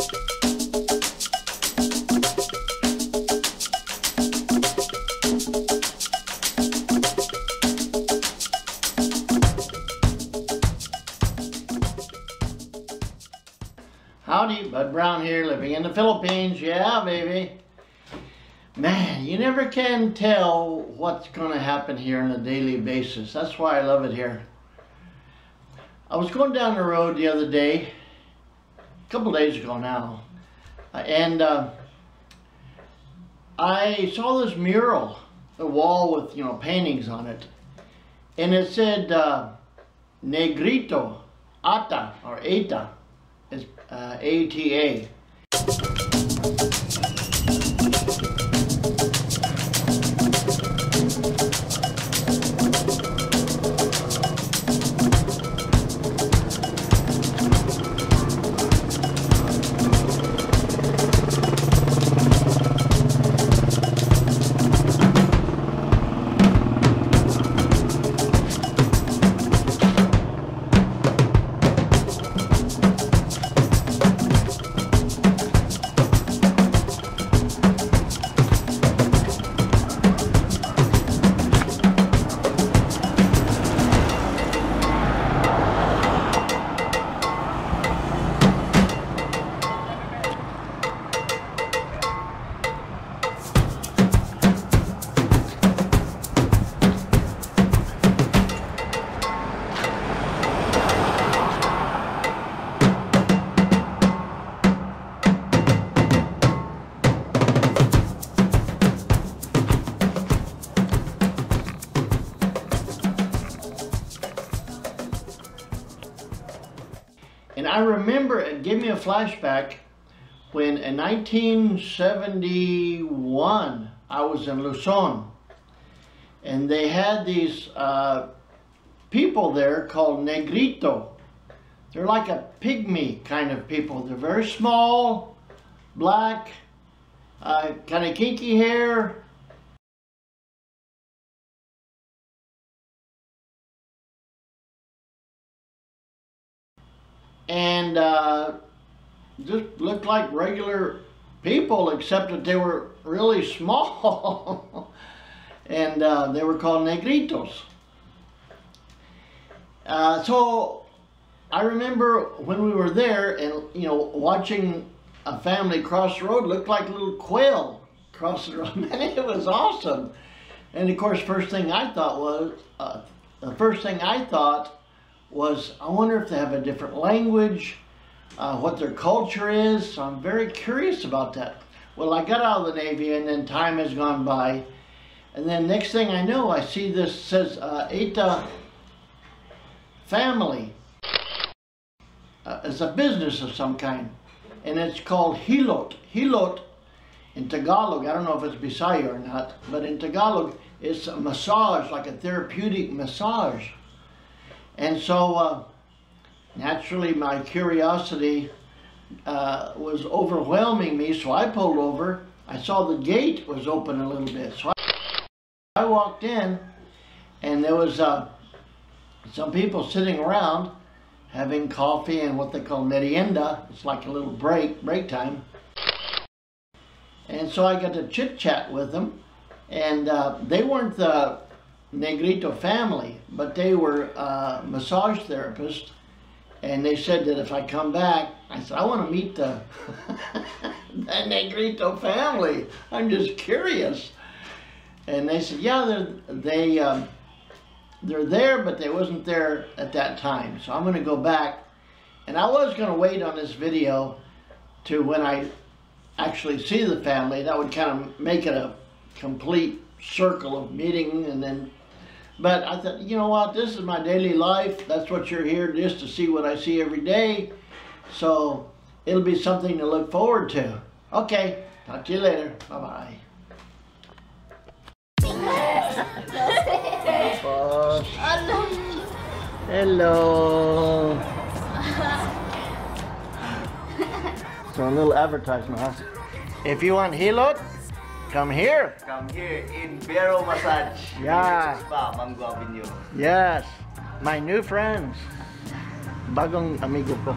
Howdy, Bud Brown here, living in the Philippines. Yeah, baby. Man, you never can tell what's going to happen here on a daily basis. That's why I love it here. I was going down the road the other day, a couple days ago now, and uh, I saw this mural, a wall with, you know, paintings on it, and it said uh, Negrito, Ata, or Eta is uh, ATA. And I remember it gave me a flashback when in 1971 I was in Luzon and they had these uh, people there called Negrito. They're like a pygmy kind of people. They're very small, black, uh, kind of kinky hair, and uh, just looked like regular people, except that they were really small, and uh, they were called negritos. Uh, so I remember when we were there, and you know, watching a family cross the road looked like a little quail cross the road. Man, it was awesome. And of course, first thing I thought was, uh, the first thing I thought was I wonder if they have a different language, uh, what their culture is. So I'm very curious about that. Well, I got out of the Navy and then time has gone by. And then next thing I know, I see this says uh, ETA family. Uh, it's a business of some kind. And it's called Hilot. Hilot in Tagalog, I don't know if it's Bisaya or not, but in Tagalog, it's a massage, like a therapeutic massage. And so, uh, naturally, my curiosity uh, was overwhelming me, so I pulled over. I saw the gate was open a little bit. So I, I walked in, and there was uh, some people sitting around having coffee and what they call merienda. It's like a little break, break time. And so I got to chit chat with them, and uh, they weren't the Negrito family, but they were uh, massage therapists, and they said that if I come back, I said, I want to meet the, the Negrito family. I'm just curious. And they said, yeah, they, um, they're there, but they wasn't there at that time. So I'm going to go back. And I was going to wait on this video to when I actually see the family. That would kind of make it a complete circle of meeting and then but I thought, you know what, this is my daily life. That's what you're here just to see what I see every day. So it'll be something to look forward to. Okay, talk to you later. Bye-bye. Hello. So a little advertisement, huh? If you want Hilot, come here. Come here in Vero Massage. Yeah. Spa, Mango Avenue. Yes, my new friends. Bagong amigo ko.